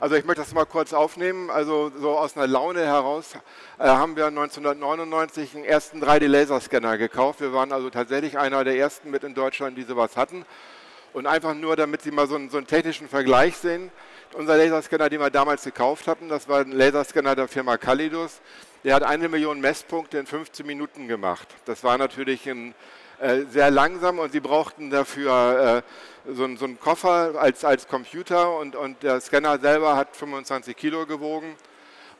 Also ich möchte das mal kurz aufnehmen. Also so aus einer Laune heraus äh, haben wir 1999 einen ersten 3D-Laserscanner gekauft. Wir waren also tatsächlich einer der ersten mit in Deutschland, die sowas hatten. Und einfach nur, damit Sie mal so einen, so einen technischen Vergleich sehen. Unser Laserscanner, den wir damals gekauft hatten, das war ein Laserscanner der Firma Calidus. Der hat eine Million Messpunkte in 15 Minuten gemacht. Das war natürlich ein sehr langsam und sie brauchten dafür äh, so, so, einen Koffer als, als Computer und, und der Scanner selber hat 25 Kilo gewogen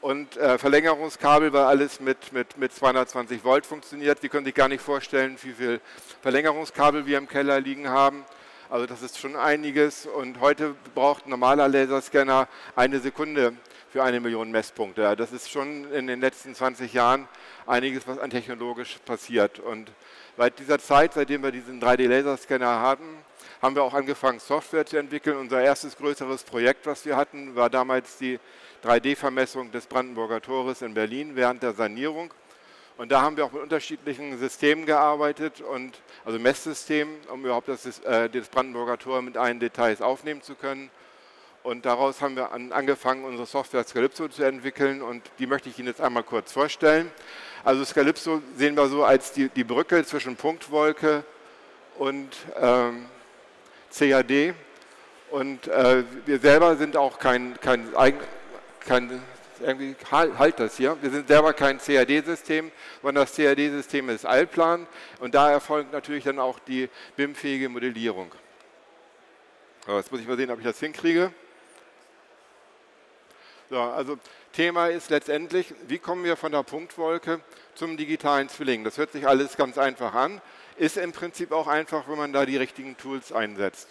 und äh, Verlängerungskabel, weil alles mit, mit, mit 220 Volt funktioniert. Sie können sich gar nicht vorstellen, wie viel Verlängerungskabel wir im Keller liegen haben. Also das ist schon einiges und heute braucht ein normaler Laserscanner eine Sekunde für eine Million Messpunkte. Das ist schon in den letzten 20 Jahren einiges, was an technologisch passiert. Und Seit dieser Zeit, seitdem wir diesen 3D-Laserscanner haben, haben wir auch angefangen, Software zu entwickeln. Unser erstes größeres Projekt, was wir hatten, war damals die 3D-Vermessung des Brandenburger Tores in Berlin während der Sanierung. Und da haben wir auch mit unterschiedlichen Systemen gearbeitet, und, also Messsystemen, um überhaupt das, äh, das Brandenburger Tor mit allen Details aufnehmen zu können. Und daraus haben wir an, angefangen, unsere Software Scalypso zu entwickeln und die möchte ich Ihnen jetzt einmal kurz vorstellen. Also Scalypso sehen wir so als die, die Brücke zwischen Punktwolke und ähm, CAD. Und äh, wir selber sind auch kein, kein, kein irgendwie halt das hier. Wir sind selber kein CAD-System, sondern das CAD-System ist Allplan und da erfolgt natürlich dann auch die BIM-fähige Modellierung. Jetzt muss ich mal sehen, ob ich das hinkriege. So, also Thema ist letztendlich, wie kommen wir von der Punktwolke zum digitalen Zwilling? Das hört sich alles ganz einfach an, ist im Prinzip auch einfach, wenn man da die richtigen Tools einsetzt.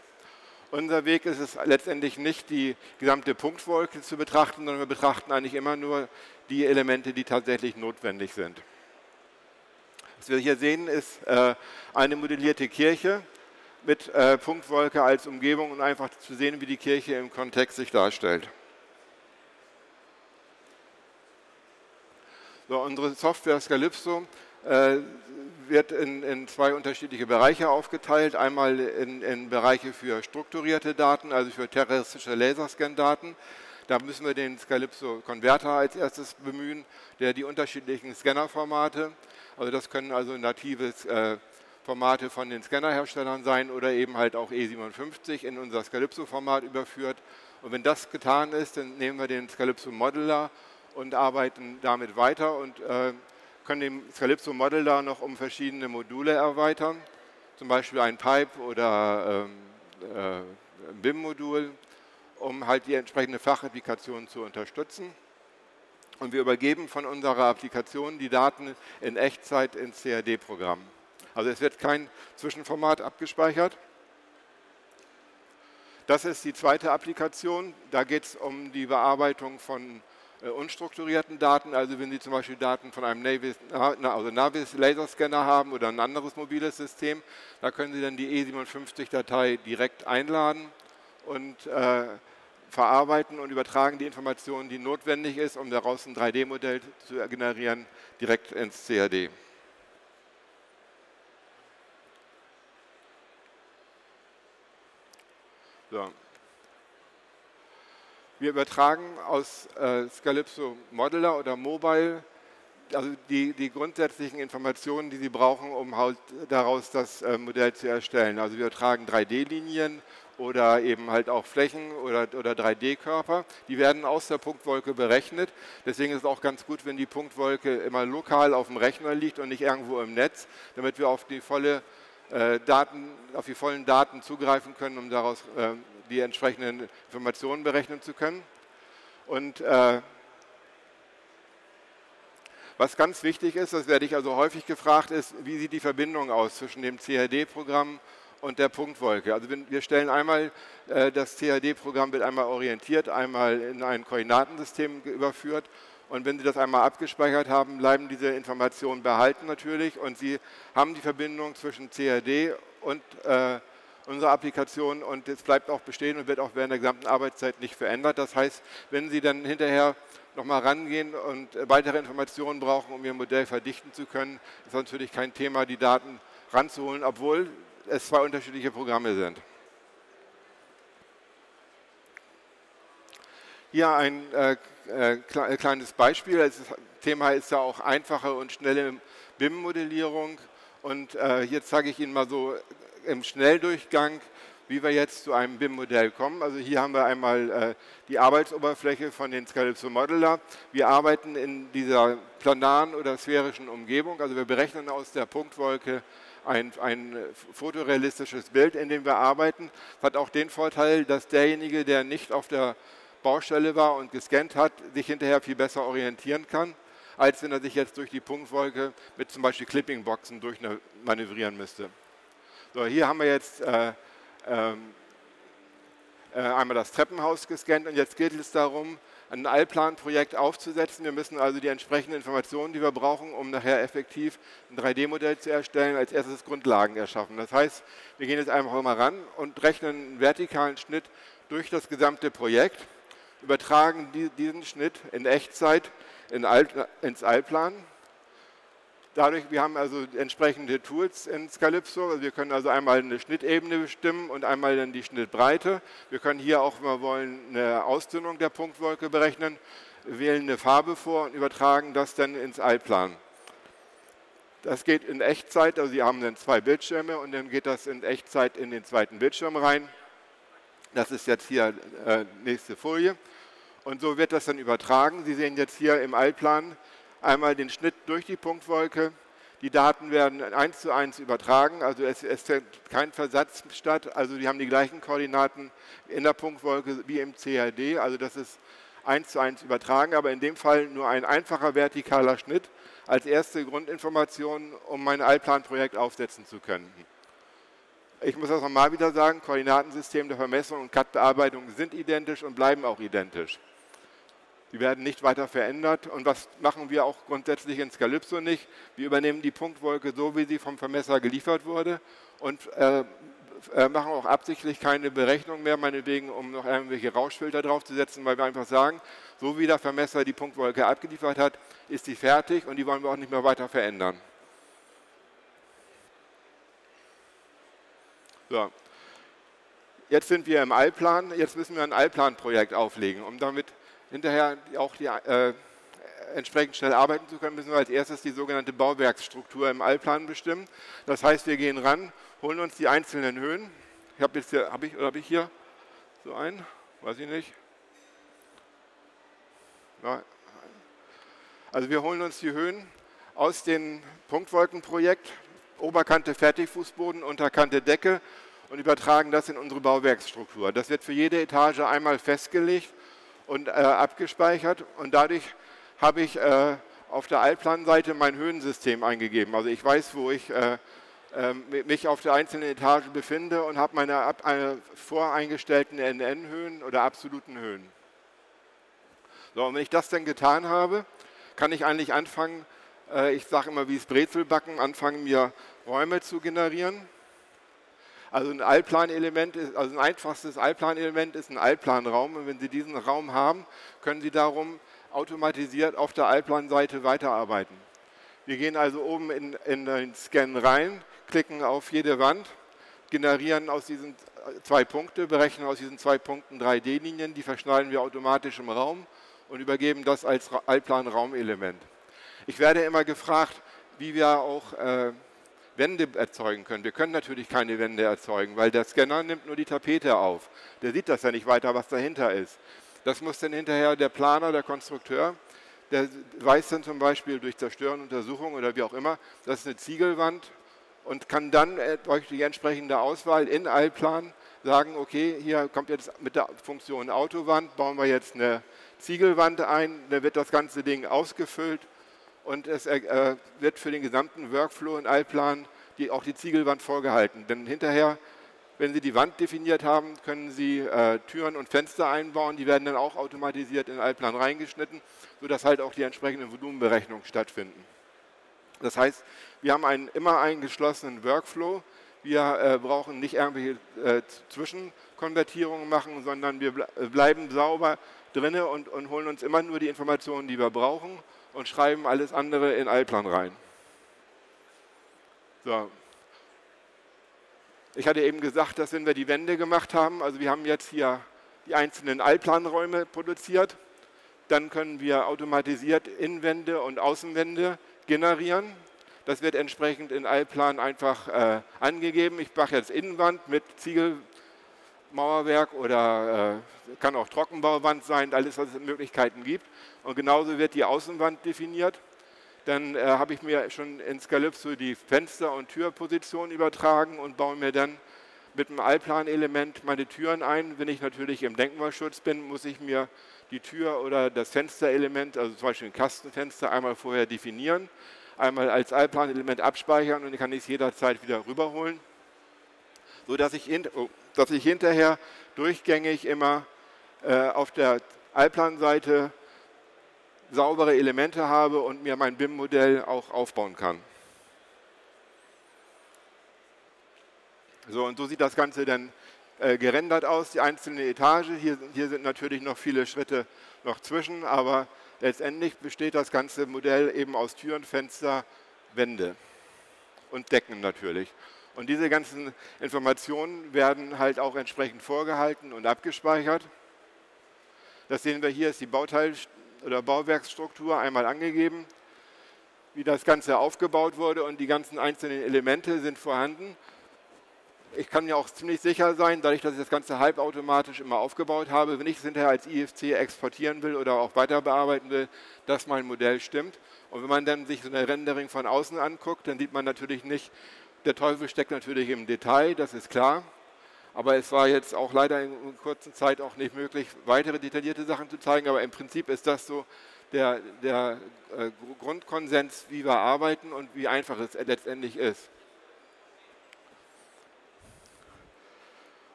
Unser Weg ist es letztendlich nicht, die gesamte Punktwolke zu betrachten, sondern wir betrachten eigentlich immer nur die Elemente, die tatsächlich notwendig sind. Was wir hier sehen, ist äh, eine modellierte Kirche mit äh, Punktwolke als Umgebung und einfach zu sehen, wie die Kirche im Kontext sich darstellt. So, unsere Software Scalypso äh, wird in, in, zwei unterschiedliche Bereiche aufgeteilt. Einmal in, in, Bereiche für strukturierte Daten, also für terroristische Laserscan-Daten. Da müssen wir den Scalypso-Konverter als erstes bemühen, der die unterschiedlichen Scannerformate, also das können also native äh, Formate von den Scannerherstellern sein oder eben halt auch E57 in unser Scalypso-Format überführt. Und wenn das getan ist, dann nehmen wir den Scalypso Modeler und arbeiten damit weiter und äh, können den Calypso Model da noch um verschiedene Module erweitern, zum Beispiel ein Pipe oder ähm, äh, BIM-Modul, um halt die entsprechende Fachapplikation zu unterstützen. Und wir übergeben von unserer Applikation die Daten in Echtzeit ins CAD-Programm. Also es wird kein Zwischenformat abgespeichert. Das ist die zweite Applikation. Da geht es um die Bearbeitung von unstrukturierten Daten, also wenn Sie zum Beispiel Daten von einem Navis, also Navis Laserscanner haben oder ein anderes mobiles System, da können Sie dann die E57-Datei direkt einladen und äh, verarbeiten und übertragen die Informationen, die notwendig ist, um daraus ein 3D-Modell zu generieren, direkt ins CAD. So. Wir übertragen aus äh, Scalypso Modeler oder Mobile also die, die, grundsätzlichen Informationen, die Sie brauchen, um halt daraus das äh, Modell zu erstellen. Also wir tragen 3D-Linien oder eben halt auch Flächen oder, oder 3D-Körper. Die werden aus der Punktwolke berechnet. Deswegen ist es auch ganz gut, wenn die Punktwolke immer lokal auf dem Rechner liegt und nicht irgendwo im Netz, damit wir auf die, volle, äh, Daten, auf die vollen Daten zugreifen können, um daraus äh, die entsprechenden Informationen berechnen zu können. Und äh, was ganz wichtig ist, das werde ich also häufig gefragt, ist, wie sieht die Verbindung aus zwischen dem CAD-Programm und der Punktwolke. Also wir stellen einmal, äh, das CAD-Programm wird einmal orientiert, einmal in ein Koordinatensystem überführt und wenn Sie das einmal abgespeichert haben, bleiben diese Informationen behalten natürlich und Sie haben die Verbindung zwischen CAD und äh, unsere Applikation und es bleibt auch bestehen und wird auch während der gesamten Arbeitszeit nicht verändert. Das heißt, wenn Sie dann hinterher nochmal rangehen und weitere Informationen brauchen, um Ihr Modell verdichten zu können, ist natürlich kein Thema, die Daten ranzuholen, obwohl es zwei unterschiedliche Programme sind. Hier ein äh, äh, kleines Beispiel. Das Thema ist ja auch einfache und schnelle BIM-Modellierung. Und äh, hier zeige ich Ihnen mal so im Schnelldurchgang, wie wir jetzt zu einem BIM-Modell kommen. Also hier haben wir einmal äh, die Arbeitsoberfläche von den Calypso Modeler. Wir arbeiten in dieser planaren oder sphärischen Umgebung. Also wir berechnen aus der Punktwolke ein, ein fotorealistisches Bild, in dem wir arbeiten. Hat auch den Vorteil, dass derjenige, der nicht auf der Baustelle war und gescannt hat, sich hinterher viel besser orientieren kann, als wenn er sich jetzt durch die Punktwolke mit zum Beispiel Clippingboxen durchmanövrieren müsste. So, hier haben wir jetzt äh, ähm, äh, einmal das Treppenhaus gescannt und jetzt geht es darum, ein Allplanprojekt aufzusetzen. Wir müssen also die entsprechenden Informationen, die wir brauchen, um nachher effektiv ein 3D-Modell zu erstellen, als erstes Grundlagen erschaffen. Das heißt, wir gehen jetzt einfach mal ran und rechnen einen vertikalen Schnitt durch das gesamte Projekt übertragen diesen Schnitt in Echtzeit ins Allplan. Dadurch, wir haben also entsprechende Tools in Calypso. Also wir können also einmal eine Schnittebene bestimmen und einmal dann die Schnittbreite. Wir können hier auch, wenn wir wollen, eine Ausdünnung der Punktwolke berechnen, wählen eine Farbe vor und übertragen das dann ins Allplan. Das geht in Echtzeit, also Sie haben dann zwei Bildschirme und dann geht das in Echtzeit in den zweiten Bildschirm rein. Das ist jetzt hier äh, nächste Folie. Und so wird das dann übertragen. Sie sehen jetzt hier im Altplan einmal den Schnitt durch die Punktwolke. Die Daten werden eins zu eins übertragen, also es, es findet kein Versatz statt. Also die haben die gleichen Koordinaten in der Punktwolke wie im CAD. Also das ist eins zu eins übertragen, aber in dem Fall nur ein einfacher vertikaler Schnitt als erste Grundinformation, um mein Allplanprojekt aufsetzen zu können. Ich muss das nochmal wieder sagen, Koordinatensystem der Vermessung und CAD-Bearbeitung sind identisch und bleiben auch identisch. Die werden nicht weiter verändert. Und was machen wir auch grundsätzlich in Scalypso nicht? Wir übernehmen die Punktwolke so, wie sie vom Vermesser geliefert wurde und äh, äh, machen auch absichtlich keine Berechnung mehr, meinetwegen, um noch irgendwelche Rauschfilter draufzusetzen, weil wir einfach sagen, so wie der Vermesser die Punktwolke abgeliefert hat, ist sie fertig und die wollen wir auch nicht mehr weiter verändern. So. Jetzt sind wir im Allplan, jetzt müssen wir ein Allplanprojekt auflegen. Um damit hinterher auch die, äh, entsprechend schnell arbeiten zu können, müssen wir als erstes die sogenannte Bauwerksstruktur im Allplan bestimmen. Das heißt, wir gehen ran, holen uns die einzelnen Höhen. Ich habe jetzt hier, habe ich, oder habe ich hier so einen? Weiß ich nicht. Ja. Also wir holen uns die Höhen aus dem Punktwolkenprojekt Oberkante Fertigfußboden, Unterkante Decke und übertragen das in unsere Bauwerksstruktur. Das wird für jede Etage einmal festgelegt und äh, abgespeichert und dadurch habe ich äh, auf der Altplanseite mein Höhensystem eingegeben. Also ich weiß, wo ich äh, ähm, mich auf der einzelnen Etage befinde und habe meine ab, voreingestellten NN-Höhen oder absoluten Höhen. So, und wenn ich das dann getan habe, kann ich eigentlich anfangen, äh, ich sage immer wie es Brezelbacken, anfangen mir Räume zu generieren. Also ein Allplanelement ist, also ein einfachstes Allplanelement ist ein Allplanraum und wenn Sie diesen Raum haben, können Sie darum automatisiert auf der Allplanseite weiterarbeiten. Wir gehen also oben in, in den Scan rein, klicken auf jede Wand, generieren aus diesen zwei Punkte, berechnen aus diesen zwei Punkten 3D-Linien, die verschneiden wir automatisch im Raum und übergeben das als Allplanraumelement. Ich werde immer gefragt, wie wir auch äh, Wände erzeugen können. Wir können natürlich keine Wände erzeugen, weil der Scanner nimmt nur die Tapete auf. Der sieht das ja nicht weiter, was dahinter ist. Das muss dann hinterher der Planer, der Konstrukteur, der weiß dann zum Beispiel durch Zerstören, Untersuchung oder wie auch immer, das ist eine Ziegelwand und kann dann äh, durch die entsprechende Auswahl in Allplan sagen, okay, hier kommt jetzt mit der Funktion Autowand, bauen wir jetzt eine Ziegelwand ein, dann wird das ganze Ding ausgefüllt und es äh, wird für den gesamten Workflow in Allplan die, auch die Ziegelwand vorgehalten. Denn hinterher, wenn Sie die Wand definiert haben, können Sie äh, Türen und Fenster einbauen. Die werden dann auch automatisiert in Allplan reingeschnitten, sodass halt auch die entsprechenden Volumenberechnungen stattfinden. Das heißt, wir haben einen immer einen geschlossenen Workflow. Wir äh, brauchen nicht irgendwelche äh, Zwischenkonvertierungen machen, sondern wir ble bleiben sauber drinne und, und holen uns immer nur die Informationen, die wir brauchen und schreiben alles andere in Allplan rein. So. Ich hatte eben gesagt, dass wenn wir die Wände gemacht haben, also wir haben jetzt hier die einzelnen Allplanräume produziert. Dann können wir automatisiert Innenwände und Außenwände generieren. Das wird entsprechend in Allplan einfach äh, angegeben. Ich mache jetzt Innenwand mit Ziegelmauerwerk oder äh, kann auch Trockenbauwand sein, alles, was es Möglichkeiten gibt. Und genauso wird die Außenwand definiert. Dann äh, habe ich mir schon in Scalypso die Fenster- und Türposition übertragen und baue mir dann mit dem Allplanelement meine Türen ein. Wenn ich natürlich im Denkmalschutz bin, muss ich mir die Tür oder das Fensterelement, also zum Beispiel ein Kastenfenster, einmal vorher definieren, einmal als Allplanelement abspeichern und dann kann ich es jederzeit wieder rüberholen, sodass ich, oh, dass ich hinterher durchgängig immer äh, auf der Allplanseite saubere Elemente habe und mir mein BIM-Modell auch aufbauen kann. So, und so sieht das Ganze dann äh, gerendert aus, die einzelne Etage. Hier, hier sind natürlich noch viele Schritte noch zwischen, aber letztendlich besteht das ganze Modell eben aus Türen, Fenster, Wände und Decken natürlich. Und diese ganzen Informationen werden halt auch entsprechend vorgehalten und abgespeichert. Das sehen wir hier, ist die Bauteil- oder Bauwerksstruktur einmal angegeben, wie das Ganze aufgebaut wurde und die ganzen einzelnen Elemente sind vorhanden ich kann ja auch ziemlich sicher sein, dadurch, dass ich das Ganze halbautomatisch immer aufgebaut habe, wenn ich es hinterher als IFC exportieren will oder auch weiter bearbeiten will, dass mein Modell stimmt. Und wenn man dann sich so eine Rendering von außen anguckt, dann sieht man natürlich nicht, der Teufel steckt natürlich im Detail, das ist klar. Aber es war jetzt auch leider in kurzer Zeit auch nicht möglich, weitere detaillierte Sachen zu zeigen. Aber im Prinzip ist das so der, der äh, Grundkonsens, wie wir arbeiten und wie einfach es letztendlich ist.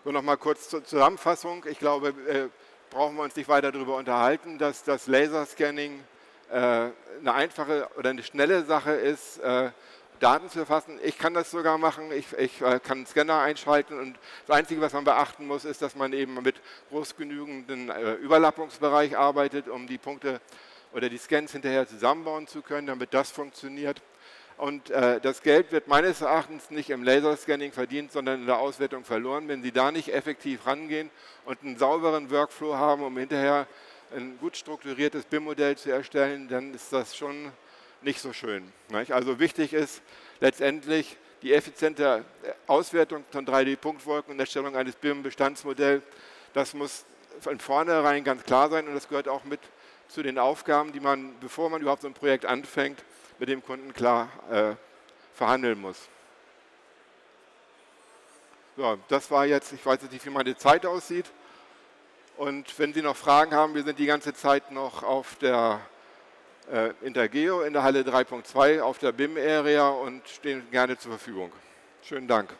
So nochmal kurz zur Zusammenfassung. Ich glaube, äh, brauchen wir uns nicht weiter darüber unterhalten, dass das Laserscanning äh, eine einfache oder eine schnelle Sache ist, äh, Daten zu erfassen. Ich kann das sogar machen, ich, ich äh, kann einen Scanner einschalten und das Einzige, was man beachten muss, ist, dass man eben mit groß genügenden äh, Überlappungsbereich arbeitet, um die Punkte oder die Scans hinterher zusammenbauen zu können, damit das funktioniert. Und äh, das Geld wird meines Erachtens nicht im Laserscanning verdient, sondern in der Auswertung verloren. Wenn Sie da nicht effektiv rangehen und einen sauberen Workflow haben, um hinterher ein gut strukturiertes BIM-Modell zu erstellen, dann ist das schon nicht so schön. Nicht? Also wichtig ist letztendlich die effiziente Auswertung von 3D-Punktwolken und Erstellung eines BIM-Bestandsmodells. Das muss von vornherein ganz klar sein und das gehört auch mit zu den Aufgaben, die man, bevor man überhaupt so ein Projekt anfängt, mit dem Kunden klar äh, verhandeln muss. So, das war jetzt, ich weiß nicht, wie meine Zeit aussieht. Und wenn Sie noch Fragen haben, wir sind die ganze Zeit noch auf der äh, Intergeo in der Halle 3.2 auf der BIM-Area und stehen gerne zur Verfügung. Schönen Dank.